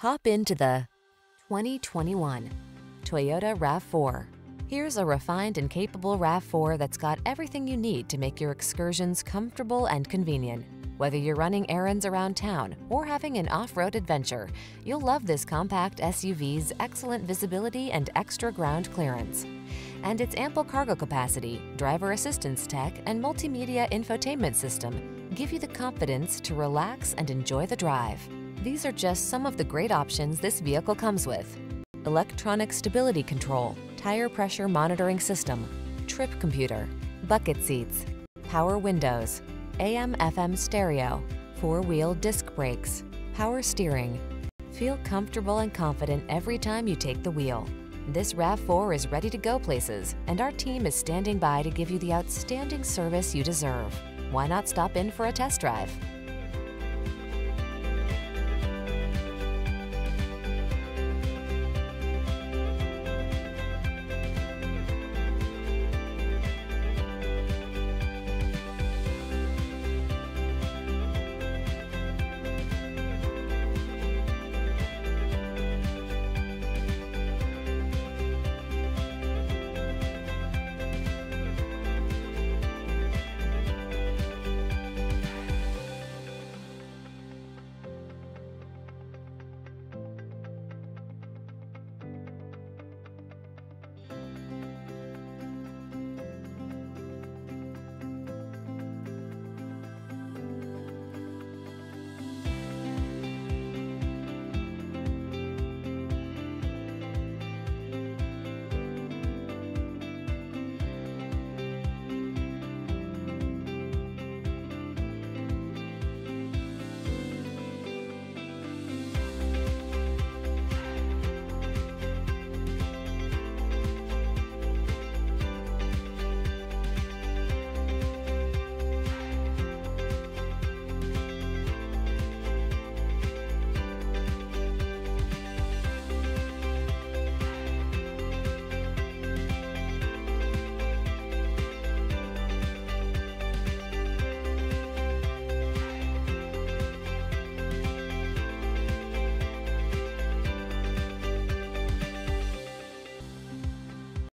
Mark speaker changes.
Speaker 1: Hop into the 2021 Toyota RAV4. Here's a refined and capable RAV4 that's got everything you need to make your excursions comfortable and convenient. Whether you're running errands around town or having an off-road adventure, you'll love this compact SUV's excellent visibility and extra ground clearance. And its ample cargo capacity, driver assistance tech, and multimedia infotainment system give you the confidence to relax and enjoy the drive. These are just some of the great options this vehicle comes with. Electronic stability control, tire pressure monitoring system, trip computer, bucket seats, power windows, AM FM stereo, four-wheel disc brakes, power steering. Feel comfortable and confident every time you take the wheel. This RAV4 is ready to go places, and our team is standing by to give you the outstanding service you deserve. Why not stop in for a test drive?